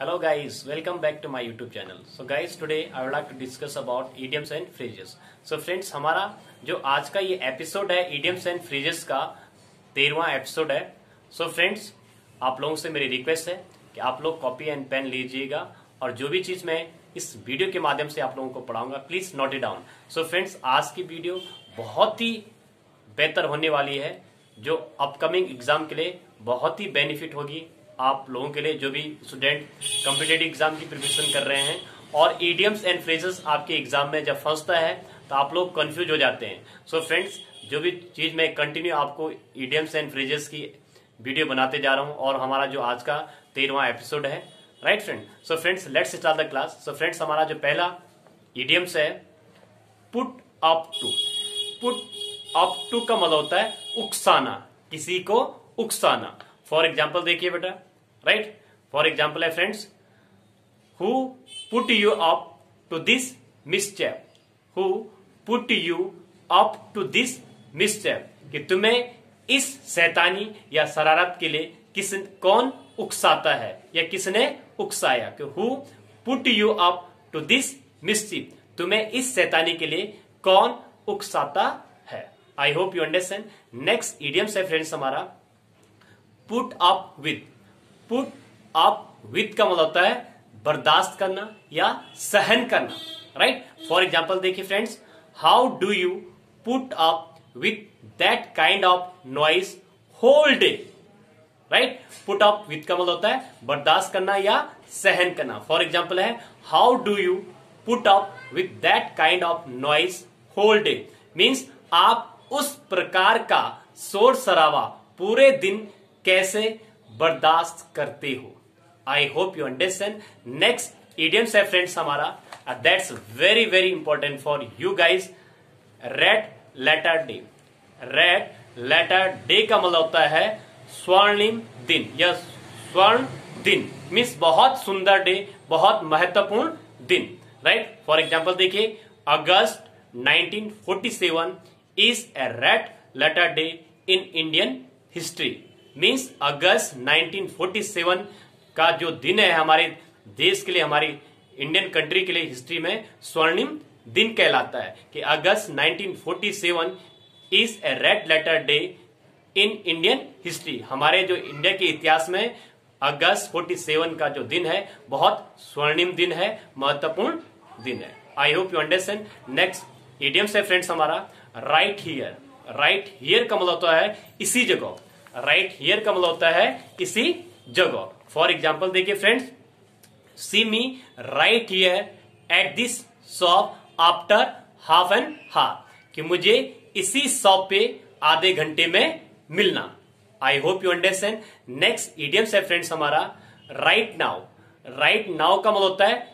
Hello guys, welcome back to my YouTube channel. So guys, today I would like to discuss about idioms and phrases. So friends, हमारा जो आज का ये episode है idioms and phrases का तेरवा episode है. So friends, आप लोगों से मेरी रिक्वेस्ट है कि आप लोग कॉपी एंड पेन लीजिएगा और जो भी चीज़ मैं इस वीडियो के माध्यम से आप लोगों को पढ़ाऊँगा please note it down. So friends, आज की वीडियो बहुत ही बेहतर होने वाली है जो अपकमिंग एग्ज़ाम के लिए बहुत ही बेनिफिट होगी आप लोगों के लिए जो भी स्टूडेंट कॉम्पिटेटिव एग्ज़ाम की प्रिपरेशन कर रहे हैं और ईडियम्स एंड फ्रेजेस आपके एग्ज़ाम में जब फंसता है तो आप लोग कंफ्यूज हो जाते हैं। सो so फ्रेंड्स जो भी चीज़ मैं कंटिन्यू आपको ईडियम्स एंड फ्रेजेस की वीडियो बनाते जा रहा हूँ और हमारा जो आज का तेरहवा एपिसोड है right friend so friends let's start the class so friends हमारा जो पहला ईडियम्स है put up to put up to का मतलब होता है उकसाना, किसी को उकसाना। फॉर एग्ज़ाम्पल देखिए बेटा राइट फॉर एग्ज़ाम्पल है friends who put you up to this mischief who put you up to this mischief कि तुम्हें इस सैतानी या शरारत के लिए किस, कौन उकसाता है? या किसने उकसाया? कि who put you up to this mischief तुम्हें इस सैतानी के लिए कौन उकसाता है? I hope you understand next idioms है फ्रेंड्स हमारा put up with put up with का मतलब होता है बर्दाश्त करना या सहन करना राइट फॉर एग्ज़ाम्पल देखिए friends how do you put up with that kind of noise whole day right put up with का मतलब होता है बर्दाश्त करना या सहन करना। फॉर एग्ज़ाम्पल है how do you put up with that kind of noise whole day means आप उस प्रकार का शोर शराबा पूरे दिन कैसे बर्दाश्त करते हो। I hope you understand next idioms है फ्रेंड्स हमारा। That's very very important for you guys red letter day red letter day का मतलब होता है स्वर्णिम दिन या स्वर्ण दिन। मीन्स बहुत सुंदर डे बहुत महत्वपूर्ण दिन। राइट फॉर एग्ज़ाम्पल देखिए August 1947 is a red letter day in Indian history means अगस्त 1947 का जो दिन है हमारे देश के लिए, हमारी इंडियन कंट्री के लिए हिस्ट्री में स्वर्णिम दिन कहलाता है कि August 1947 is a red letter day in Indian history. हमारे जो इंडिया के इतिहास में अगस्त 47 का जो दिन है, बहुत स्वर्णिम दिन है, महत्वपूर्ण दिन है। I hope you understand next idioms है फ्रेंड्स हमारा राइट हियर राइट हियर का मतलब होता है इसी जगह। राइट हियर का मतलब होता है इसी जगह। फॉर एग्ज़ाम्पल देखिए friends see me right here at this shop after half an hour कि मुझे इसी शॉप पे आधे घंटे में मिलना। I hope you understand next idioms है फ्रेंड्स हमारा। राइट नाउ राइट नाउ का मतलब होता है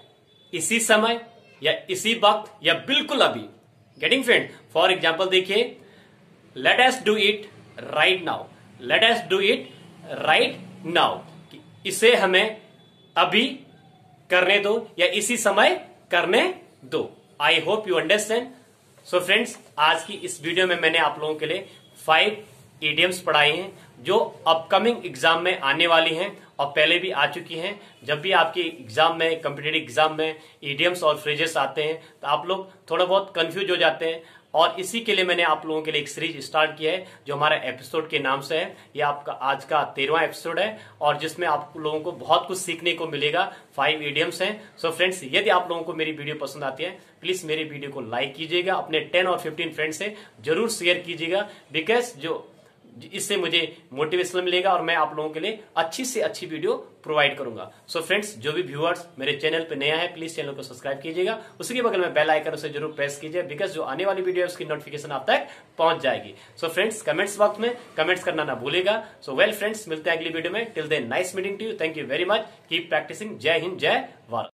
इसी समय या इसी वक्त या बिल्कुल अभी। गेटिंग फ्रेंड फॉर एग्ज़ाम्पल देखिए let's do it right now let's do it right now इसे हमें अभी करने दो या इसी समय करने दो। I hope you understand so friends आज की इस वीडियो में मैंने आप लोगों के लिए फाइव ईडियम्स पढ़ाए हैं, जो अपकमिंग एग्ज़ाम में आने वाली हैं और पहले भी आ चुकी हैं। जब भी आपके एग्ज़ाम में कम्पिटेटिव एग्ज़ाम में ईडियम्स और फ्रेजेस आते हैं तो आप लोग थोड़ा बहुत कंफ्यूज हो जाते हैं। और इसी के लिए मैंने आप लोगों के लिए एक सीरीज़ स्टार्ट किया है, जो हमारा एपिसोड के नाम से है। ये आपका आज का तेरवा एपिसोड है और जिसमें आप लोगों को बहुत कुछ सीखने को मिलेगा। फाइव इडियम्स हैं। सो फ्रेंड्स यदि आप लोगों को मेरी वीडियो पसंद आती है प्लीज़ मेरी वीडियो को लाइक कीजिएगा। अपने टेन और फिफ्टीन फ्रेंड से ज़रूर शेयर कीजिएगा। बिकॉज़ जो इससे मुझे मोटिवेशन मिलेगा और मैं आप लोगों के लिए अच्छी से अच्छी वीडियो प्रोवाइड करूँगा। सो so फ्रेंड्स जो भी व्यूअर्स मेरे चैनल पे नया है प्लीज़ चैनल को सब्सक्राइब कीजिएगा। उसी के बगल में बेल आइकन उसे ज़रूर प्रेस कीजिए बिकॉज़ जो आने वाली वीडियो है, उसकी नोटिफिकेशन आप तक पहुँच जाएगी। सो फ्रेंड्स कमेंट्स वक्त में कमेंट्स करना ना भूलेगा। सो वेल फ्रेंड्स मिलते हैं अगली वीडियो में। Till then nice meeting to you thank you very much keep practising जय हिंद जय भारत